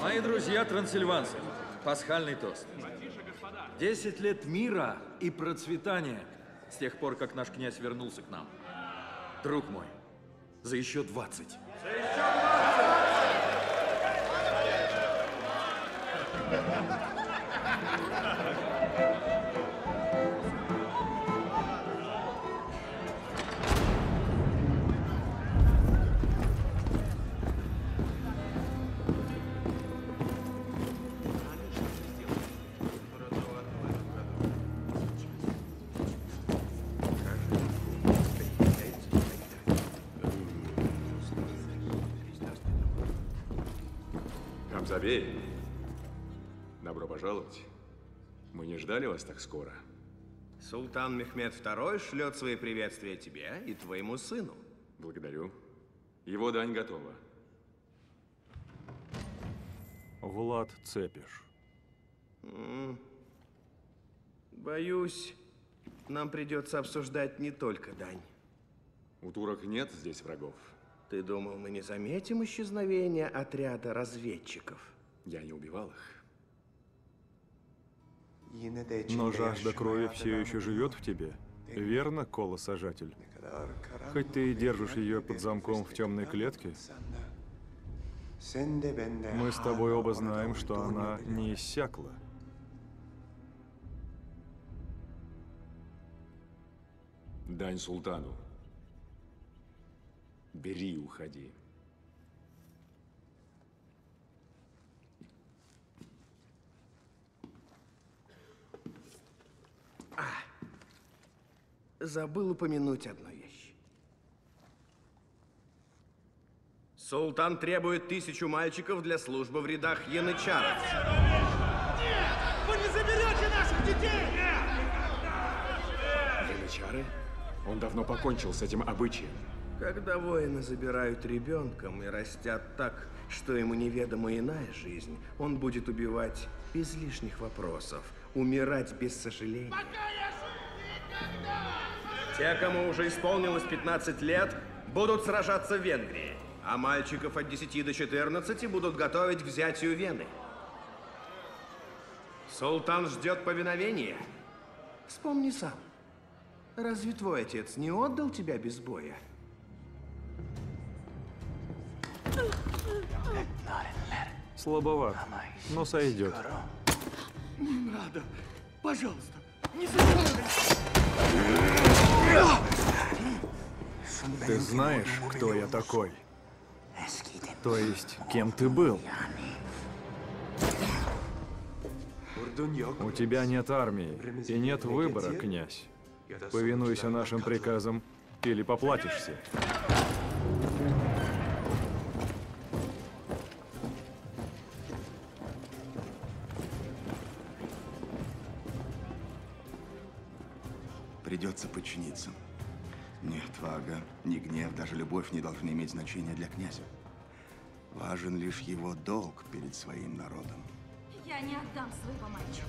Мои друзья трансильванцы, пасхальный тост. Десять лет мира и процветания с тех пор, как наш князь вернулся к нам. Друг мой, за еще двадцать. Хамзабей, добро пожаловать. Мы не ждали вас так скоро. Султан Мехмед II шлет свои приветствия тебе и твоему сыну. Благодарю. Его дань готова. Влад Цепиш. Боюсь, нам придется обсуждать не только дань. У турок нет здесь врагов. Ты думал, мы не заметим исчезновения отряда разведчиков? Я не убивал их. Но жажда крови все еще живет в тебе. Верно, колосажатель? Хоть ты и держишь ее под замком в темной клетке, мы с тобой оба знаем, что она не иссякла. Дань султану. Бери и уходи. Забыл упомянуть одну вещь. Султан требует тысячу мальчиков для службы в рядах янычаров. Вы не заберете наших детей! Янычары? Он давно покончил с этим обычаем. Когда воины забирают ребенком и растят так, что ему неведома иная жизнь, он будет убивать без лишних вопросов, умирать без сожалений. Те, кому уже исполнилось 15 лет, будут сражаться в Венгрии, а мальчиков от 10 до 14 будут готовить к взятию Вены. Султан ждет повиновения. Вспомни сам. Разве твой отец не отдал тебя без боя? Слабоват, но сойдет. Не надо. Пожалуйста, не забирай. Ты знаешь, кто я такой? То есть, кем ты был? У тебя нет армии и нет выбора, князь. Повинуйся нашим приказам или поплатишься. Придется подчиниться. Ни отвага, ни гнев, даже любовь не должны иметь значения для князя. Важен лишь его долг перед своим народом. Я не отдам своего мальчика.